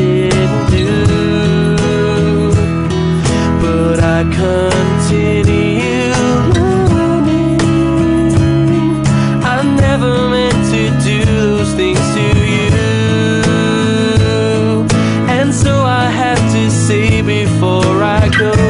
didn't do. But I continue. I never meant to do those things to you. And so I have to say before I go.